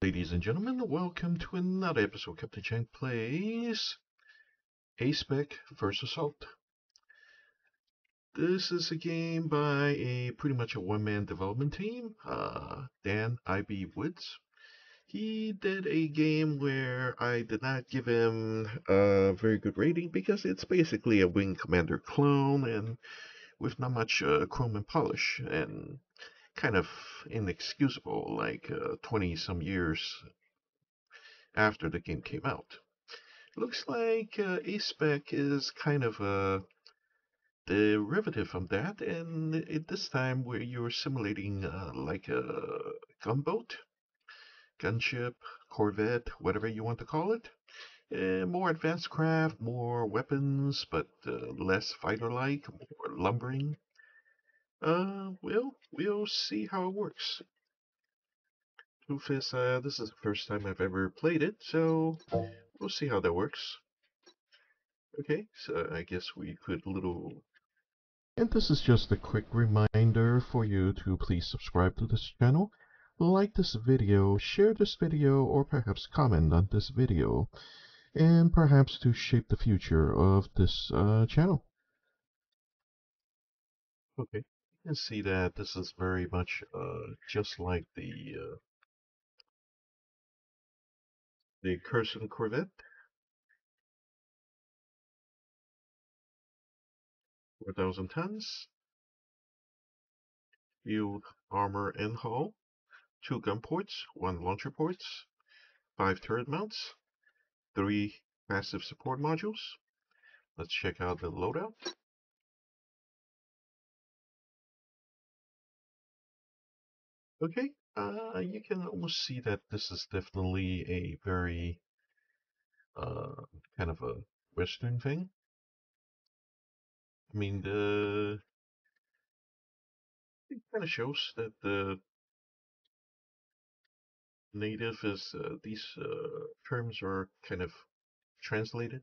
Ladies and gentlemen, welcome to another episode of Captain Chang Plays A-Spec First Assault. This is a game by a pretty much a one-man development team, uh, Dan I.B. Woods. He did a game where I did not give him a very good rating because it's basically a Wing Commander clone and with not much uh, chrome and polish and kind of inexcusable, like 20 uh, some years after the game came out. Looks like uh, A-Spec is kind of a derivative from that, and it, this time where you're simulating uh, like a gunboat, gunship, corvette, whatever you want to call it. Uh, more advanced craft, more weapons, but uh, less fighter-like, more lumbering. Uh, well, we'll see how it works. Is, uh, this is the first time I've ever played it, so we'll see how that works. Okay, so I guess we could little... And this is just a quick reminder for you to please subscribe to this channel, like this video, share this video, or perhaps comment on this video, and perhaps to shape the future of this uh, channel. Okay can see that this is very much uh, just like the uh, the Kherson Corvette. 4,000 tons. Field armor and hull. Two gun ports, one launcher ports, five turret mounts, three passive support modules. Let's check out the loadout. Okay, uh, you can almost see that this is definitely a very uh, kind of a Western thing. I mean, the it kind of shows that the native is uh, these uh, terms are kind of translated.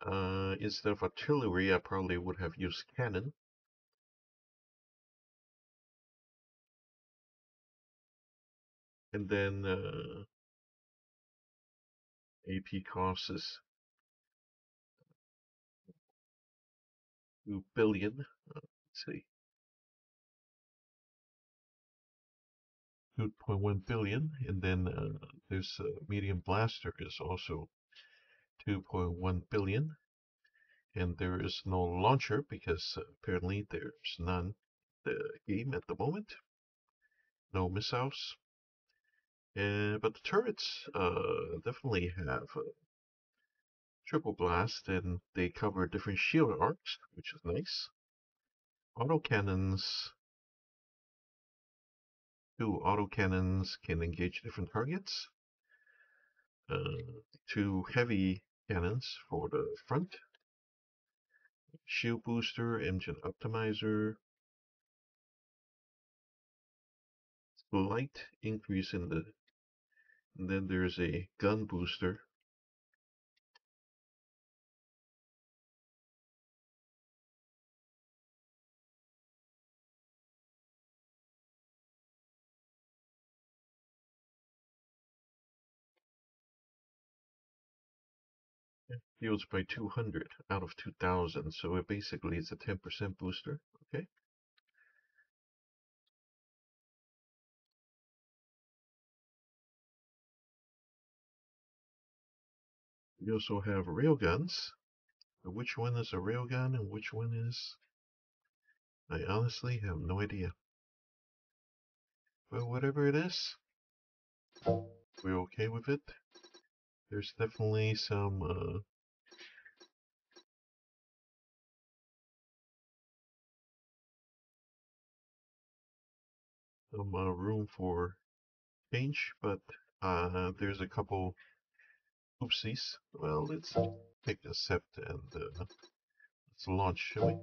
Uh, instead of artillery, I probably would have used cannon. And then uh, AP cost 2 billion. Uh, let's see. 2.1 billion, and then uh, this uh, medium blaster is also 2.1 billion, and there is no launcher because uh, apparently there's none in the game at the moment. No missiles. Uh, but the turrets uh, definitely have triple blast and they cover different shield arcs, which is nice. Autocannons. Two autocannons can engage different targets. Uh, two heavy cannons for the front. Shield booster, engine optimizer. Slight increase in the and then there's a gun booster. Yields by 200 out of 2000, so it basically it's a 10% booster, okay? We also have railguns. Which one is a railgun and which one is... I honestly have no idea. But whatever it is, we're okay with it. There's definitely some uh, some uh, room for change, but uh, there's a couple Oopsies. Well, let's take the sept and uh, let's launch, shall we?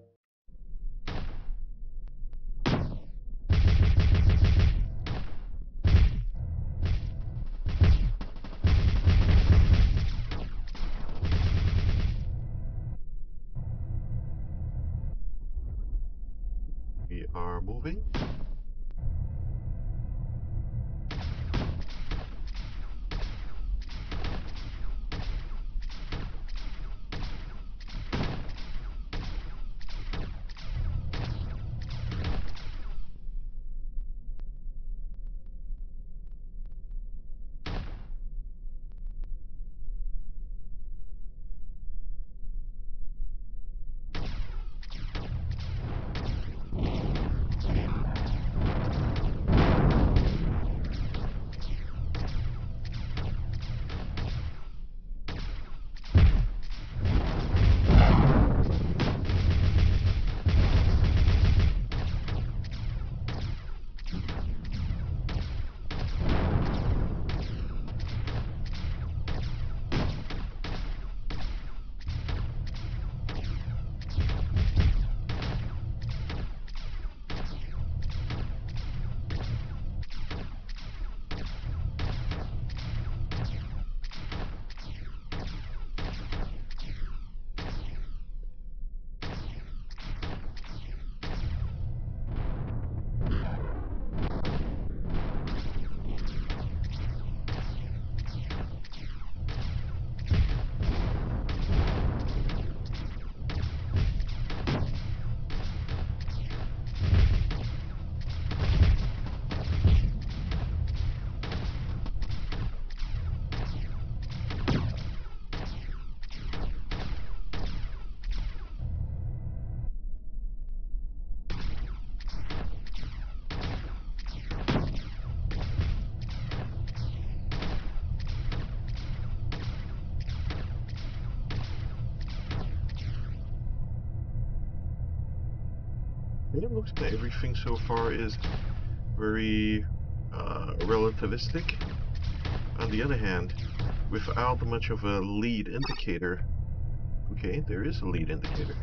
We are moving. It looks like everything so far is very uh, relativistic. On the other hand, without much of a lead indicator, okay, there is a lead indicator.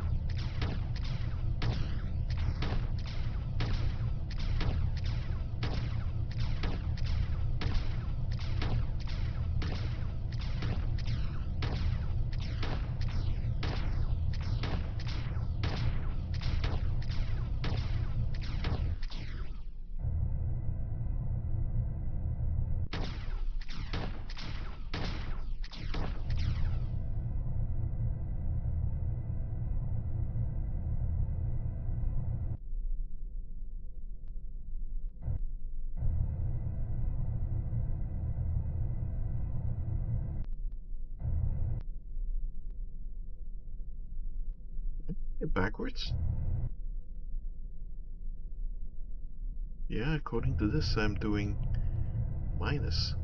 Backwards? Yeah, according to this, I'm doing minus.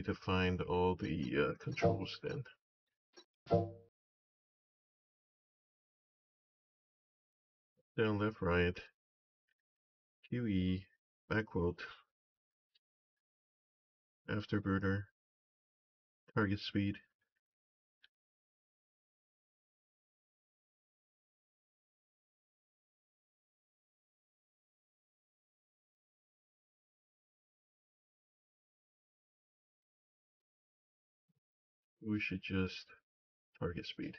Need to find all the uh, controls then. Down, left, right, QE, backquote, afterburner, target speed. We should just target speed.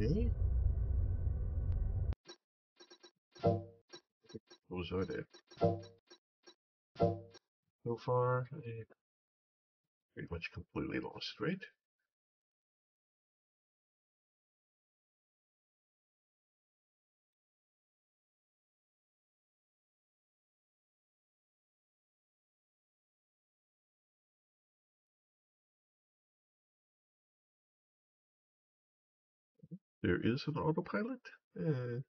Okay. Those are there. So far, eh, pretty much completely lost, right? There is an autopilot? Eh,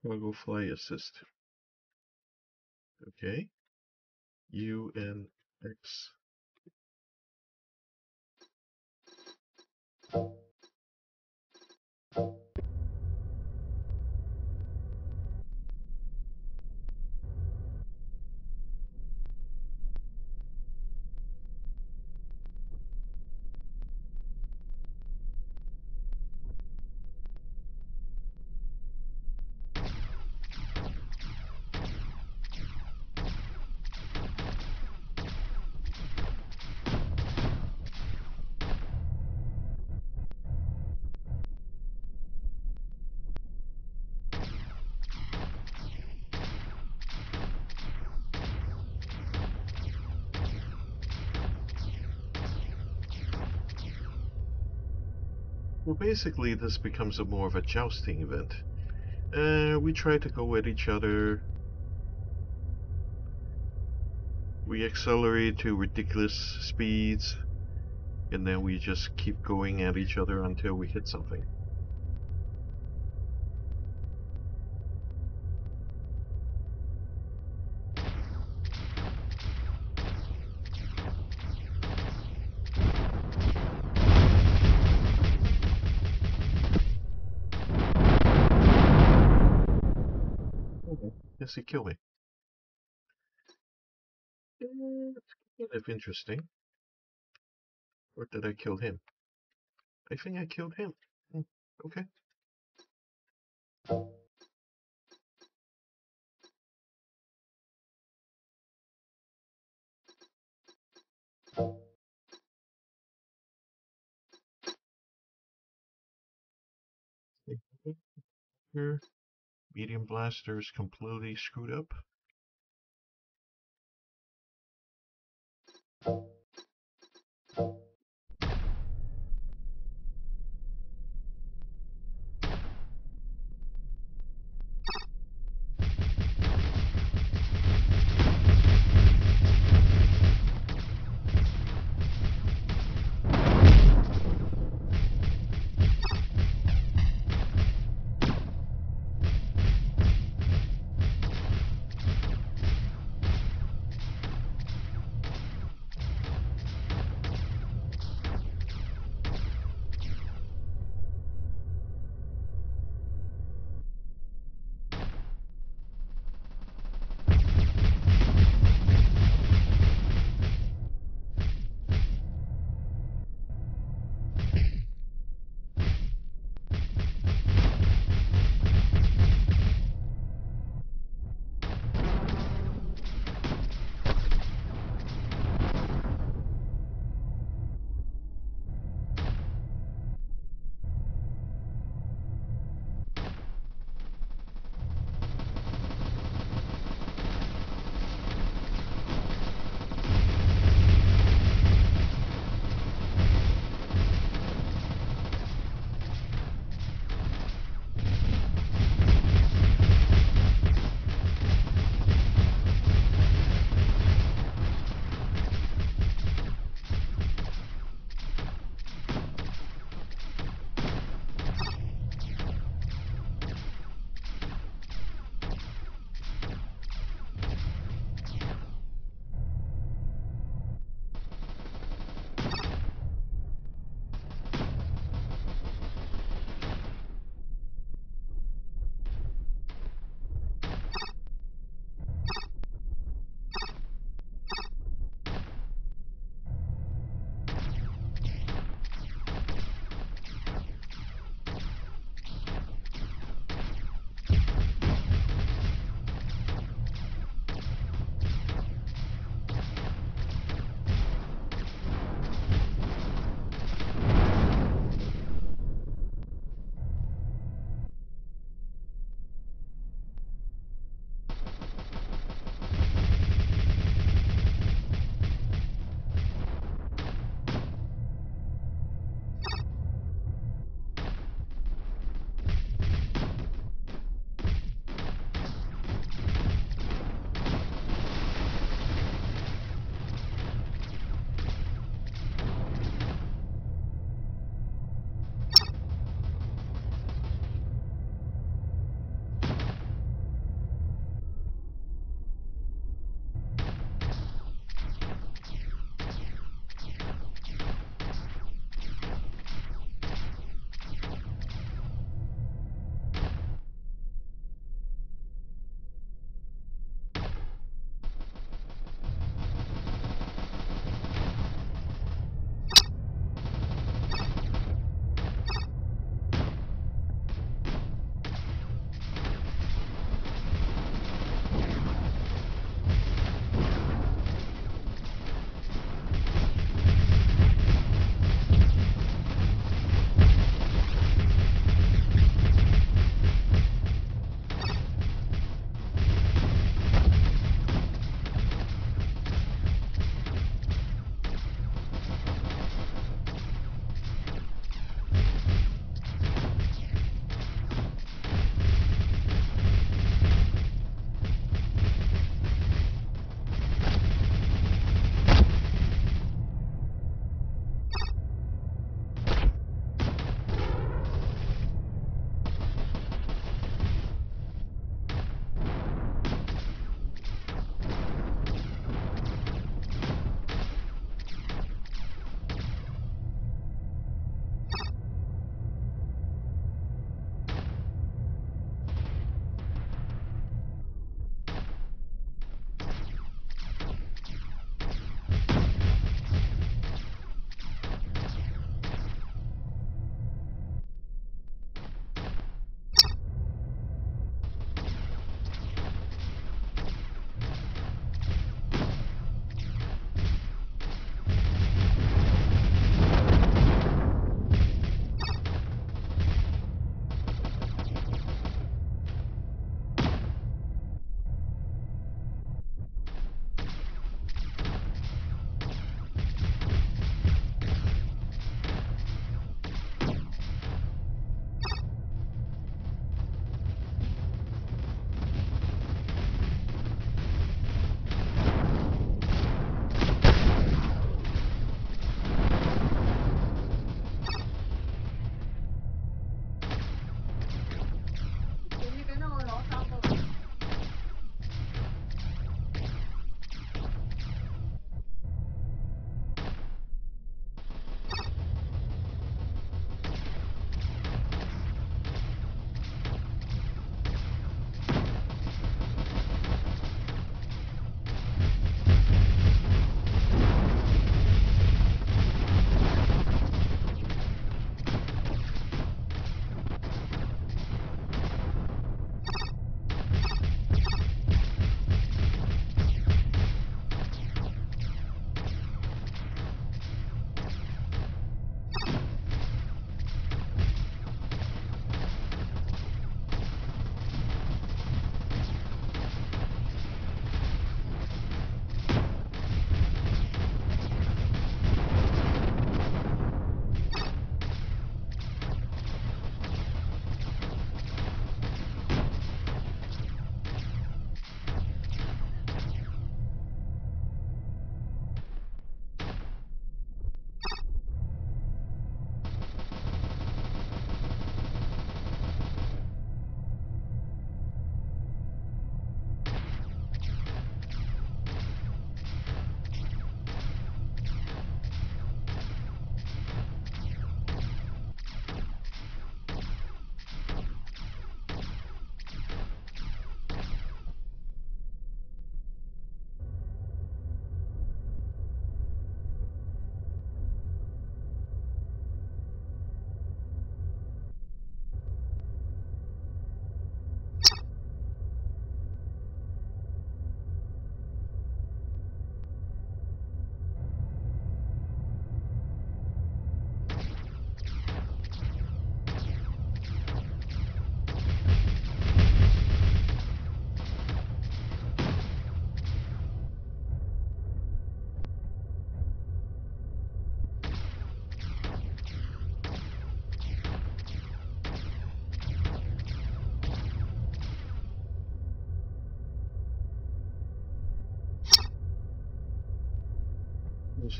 cargo fly assist. Okay. U N X. Well, basically, this becomes a more of a jousting event. Uh, we try to go at each other. We accelerate to ridiculous speeds, and then we just keep going at each other until we hit something. Kill me? It's kind of interesting. Or did I kill him? I think I killed him. Hmm, okay. Here, medium blasters completely screwed up. Thank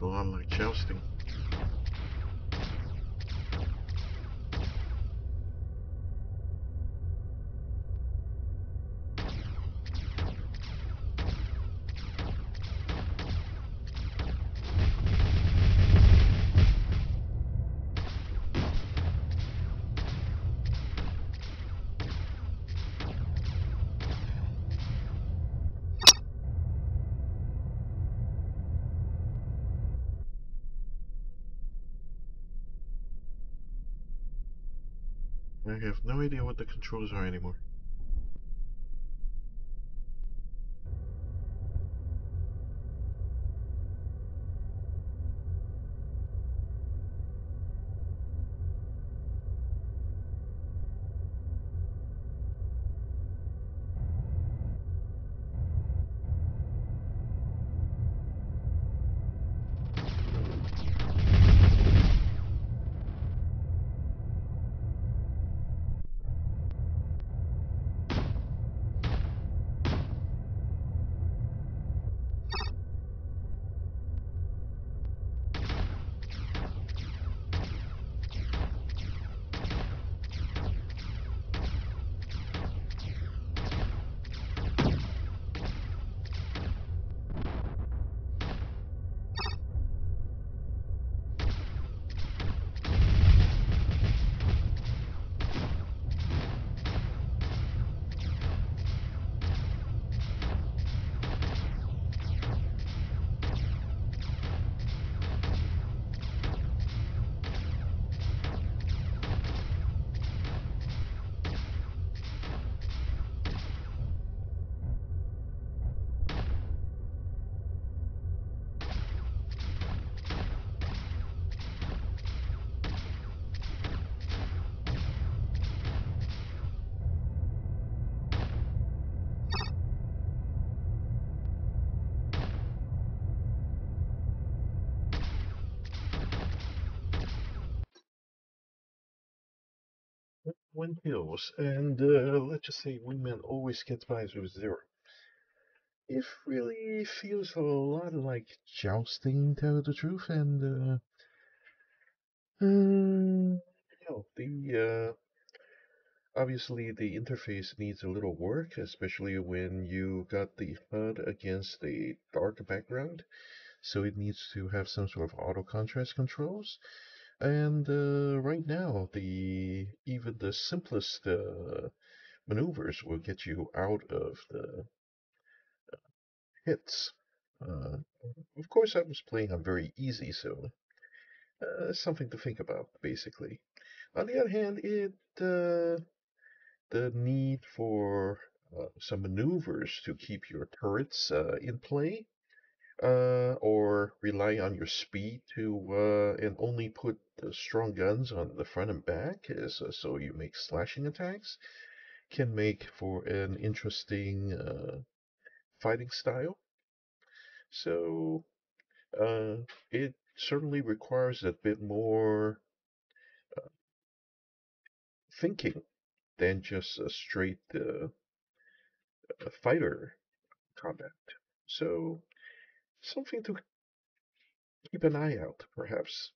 a lot like jousting. I have no idea what the controls are anymore. One kills, and uh, let's just say women always get by with zero. It really feels a lot like jousting, to tell the truth, and uh, um, you know, the uh, obviously the interface needs a little work, especially when you got the HUD against a dark background. So it needs to have some sort of auto contrast controls. And uh, right now, the even the simplest uh, maneuvers will get you out of the uh, hits. Uh, of course, I was playing on very easy, so uh, something to think about, basically. On the other hand, it uh, the need for some maneuvers to keep your turrets in play uh, or rely on your speed to uh, and only put strong guns on the front and back as, uh, so you make slashing attacks can make for an interesting uh, fighting style. So uh, it certainly requires a bit more uh, thinking than just a straight uh, fighter combat. So something to keep an eye out, perhaps.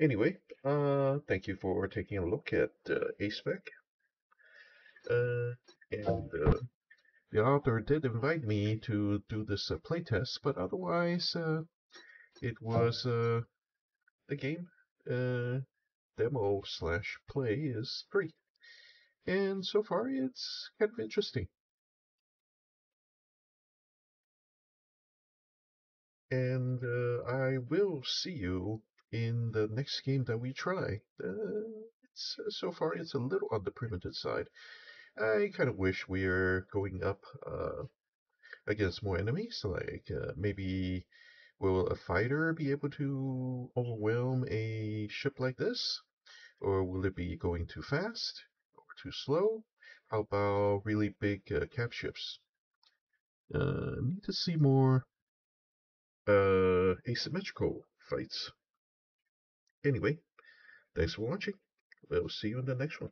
Anyway, uh, thank you for taking a look at uh, ASPEC. Uh, and uh, the author did invite me to do this uh, playtest, but otherwise, uh, it was uh, the game uh, demo slash play is free. And so far, it's kind of interesting. And uh, I will see you in the next game that we try. Uh, it's, uh, so far, it's a little on the primitive side. I kind of wish we are going up uh, against more enemies. Like uh, maybe will a fighter be able to overwhelm a ship like this, or will it be going too fast or too slow? How about really big uh, cap ships? Need to see more uh, asymmetrical fights. Anyway, thanks for watching. We'll see you in the next one.